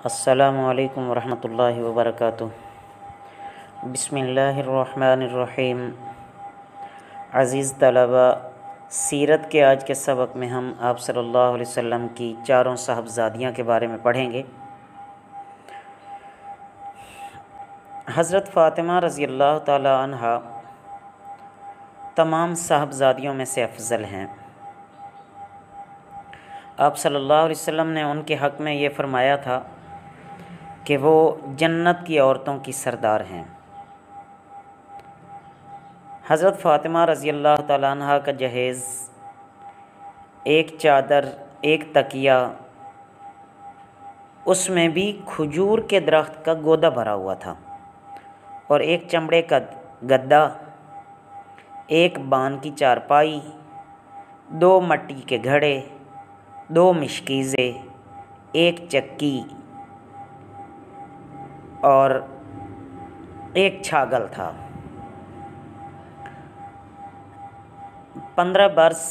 असलकम वरहमल वबरक बसमीम अज़ीज़ तलबा सीरत के आज के सबक में हम आप सल्लल्लाहु अलैहि वसल्लम की चारों साहबजादियाँ के बारे में पढ़ेंगे। हज़रत फ़ातिमा रज़ी अल्लाह तहा तमाम साहबजादियों में से अफज़ल हैं। आप सल्लल्लाहु अलैहि वसल्लम ने उनके हक़ में ये फ़रमाया था कि वो जन्नत की औरतों की सरदार हैं। हज़रत फ़ातिमा रज़ी अल्लाह तहा का जहेज़, एक चादर, एक तकिया, उसमें भी खजूर के दरख्त का गोदा भरा हुआ था और एक चमड़े का गद्दा, एक बान की चारपाई, दो मट्टी के घड़े, दो मिशकीज़े, एक चक्की और एक छागल था। पंद्रह बरस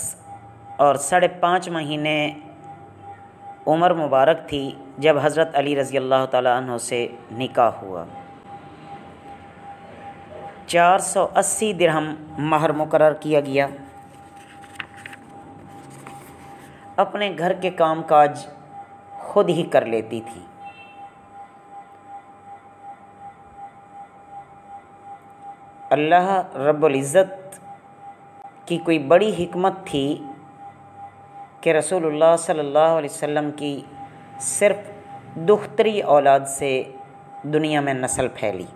और साढ़े पाँच महीने उम्र मुबारक थी जब हज़रत अली रज़ी अल्लाह तु से निकाह हुआ। चार सौ अस्सी दिरहम महर मुकर किया गया। अपने घर के काम काज खुद ही कर लेती थी। अल्लाह रब्ज़त की कोई बड़ी हिकमत थी कि रसूलुल्लाह सल्लल्लाहु अलैहि वसल्लम की सिर्फ़ दुख्तरी औलाद से दुनिया में नस्ल फैली।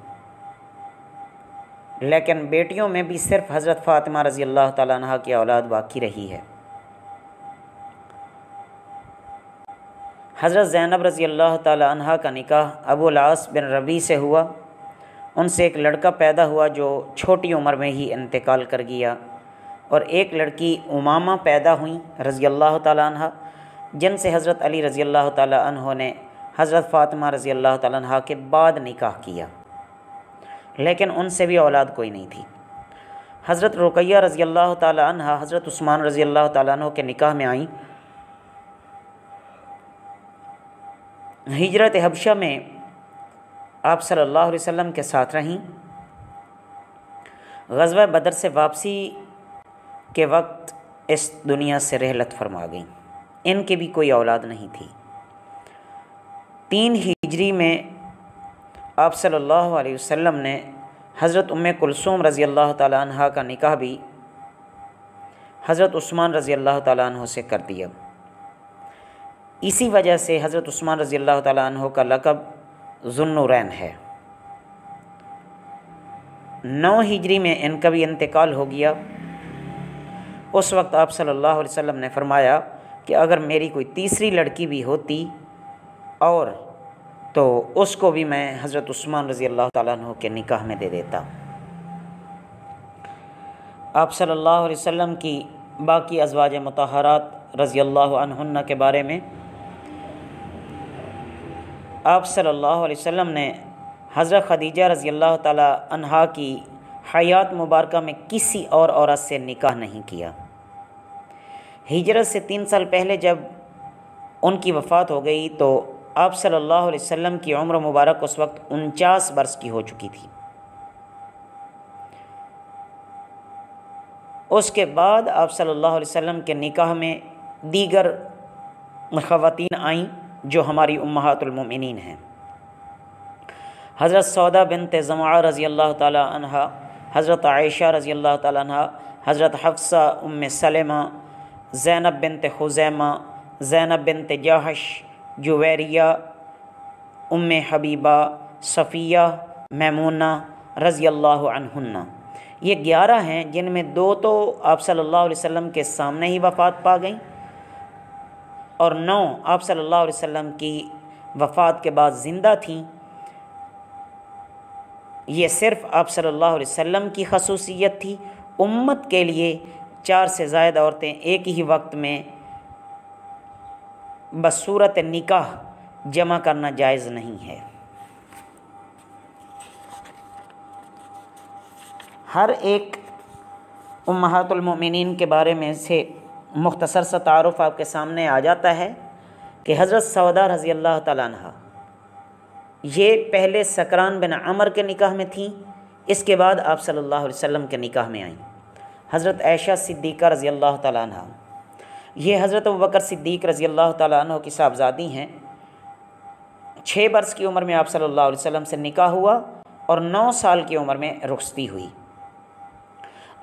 लेकिन बेटियों में भी सिर्फ़ हज़रत फ़ातिमा रज़ी अल्लाह तह की औलाद बाकी रही है। हज़रत ज़ैनब रज़ी अल्लाह तह का निकाह अबू लास बिन रबी से हुआ। उनसे एक लड़का पैदा हुआ जो छोटी उम्र में ही इंतकाल कर गया। और एक लड़की उमामा पैदा हुई रज़ी अल्लाह तह जिनसे हज़रत अली रज़ी अल्लाह तह ने हज़रत फ़ातिमा रज़ी अल्लाह तह के बाद निकाह किया। लेकिन उनसे भी औलाद कोई नहीं थी। हज़रत रुकैया रज़ी अल्लाह तह हज़रत उस्मान रज़ी अल्लाह तह के निकाह में आई। हिजरत हबशा में आप सल्लल्लाहु अलैहि वसल्लम के साथ रहीं। गजब बदर से वापसी के वक्त इस दुनिया से रहलत फरमा गई। इनके भी कोई औलाद नहीं थी। तीन हिजरी में आप सल्लल्लाहु अलैहि वसल्लम ने हज़रत उम्म कुलसूम रज़ी अल्लाह तहा का निकाह भी हज़रत उस्मान रज़ी अल्लाह तह से कर दिया। इसी वजह से हज़रत उस्मान रज़ी अल्लाह तह का लकब जुन्नूरैन है। नौ हिजरी में इनका भी इंतकाल हो गया। उस वक्त आप सल्लल्लाहु अलैहि वसल्लम ने फरमाया कि अगर मेरी कोई तीसरी लड़की भी होती और तो उसको भी मैं हज़रत उस्मान रज़ी अल्लाह तु के निकाह में दे देता। आप सल्लल्लाहु अलैहि वसल्लम की बाकी अजवाज मतहरात रज़ी अल्लाह के बारे में आप सल्लल्लाहु अलैहि वसल्लम ने हज़रत ख़दीजा रज़ी अल्लाह तहा की हयात मुबारक में किसी और औरत से निकाह नहीं किया। हिजरत से तीन साल पहले जब उनकी वफ़ात हो गई तो आप सल्लल्लाहु अलैहि वसल्लम की उम्र मुबारक उस वक्त उनचास वर्ष की हो चुकी थी। उसके बाद आप सल्लल्लाहु अलैहि वसल्लम के निकाह में दीगर ख़वातीन आईं। जो हमारी उम्मातुलमिन हैं। हज़रत सौदा बिन तज़मा रज़ी अल्लाह तहा हज़रत आयशा रज़ी अल्लाह तहा हज़रत Hafsa Umm Salma, Zainab bin Khuzaima, Zainab bin Jahsh, Juwairiya Umm Habiba, Safiya, Maimuna रज़ी अल्लाह ये ग्यारह हैं जिनमें दो तो आप सल्लल्लाहु अलैहि वसल्लम के सामने ही वफ़ात पा गईं। और नौ आप सल्लल्लाहु अलैहि वसल्लम की वफ़ात के बाद ज़िंदा थीं। ये सिर्फ़ आप सल्लल्लाहु अलैहि वसल्लम की खसूसियत थी। उम्मत के लिए चार से ज़ायद औरतें एक ही वक्त में बसूरत निकाह जमा करना जायज़ नहीं है। हर एक उम्मातुलमिन के बारे में से मुख्तसर सा तारफ़ आपके सामने आ जाता है कि हज़रत सौदा रज़ी अल्लाह तह ये पहले सकरान बिन अमर के निकाह में थी, इसके बाद आप सल्लल्लाहु अलैहि वसल्लम के निकाह में आई। हज़रत ऐशा सिद्दीक़ा रज़ी अल्लाह तह ये हज़रत बकर सिद्दीक़ रज़ी अल्लाह तह की साहबजादी हैं। छः बरस की उम्र में आप सल्लल्लाहु अलैहि वसल्लम से निकाह हुआ और नौ साल की उम्र में रुखसती हुई।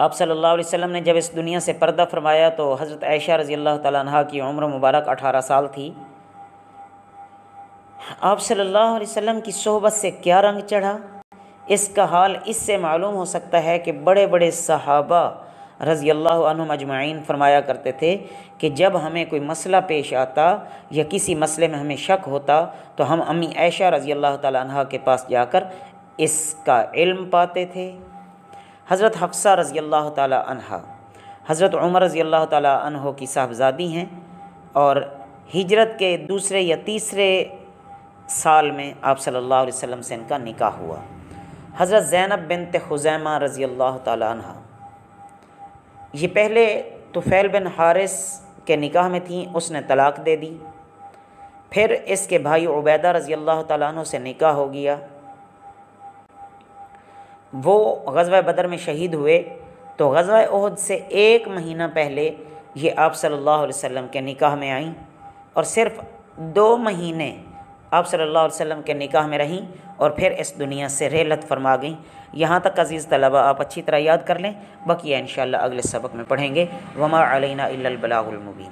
आप सल्लल्लाहु अलैहि वसल्लम ने जब इस दुनिया से पर्दा फरमाया तो हज़रत ऐशा रज़ी अल्लाह तह की उम्र मुबारक अठारह साल थी। आप सल्लल्लाहु अलैहि वसल्लम की सोहबत से क्या रंग चढ़ा? इसका हाल इससे मालूम हो सकता है कि बड़े बड़े सहाबा रज़ी अल्लाह मजमाइन फरमाया करते थे कि जब हमें कोई मसला पेश आता या किसी मसले में हमें शक होता तो हम अम्मी ऐशा रज़ी अल्लाह तह के पास जाकर इसका इल्म पाते थे। हज़रत हफ्सा रज़ी अल्लाह तहा हज़रत उमर रज़ी अल्लाह तह की साहबजादी हैं और हिजरत के दूसरे या तीसरे साल में आप सल्लल्लाहु अलैहि वसल्लम से इनका निकाह हुआ। हज़रत ज़ैनब बिनत खुजैमा रज़ी अल्लाह तहा ये पहले तुफ़ैल बिन हारिस के निकाह में थी, उसने तलाक दे दी। फिर इसके भाई उबैदा रज़ी अल्लाह तु से निकाह हो गया। वो गज़वा बदर में शहीद हुए तो गज़वा अहद से एक महीना पहले ये आप सल्लल्लाहु अलैहि वसल्लम के निकाह में आईं और सिर्फ़ दो महीने आप सल्लल्लाहु अलैहि वसल्लम के निकाह में रहीं और फिर इस दुनिया से रेलत फरमा गई। यहाँ तक अज़ीज़ तलबा, आप अच्छी तरह याद कर लें। बकिया इन अगले सबक में पढ़ेंगे। वमा अलैना इल्लल बलागुल मुबीन।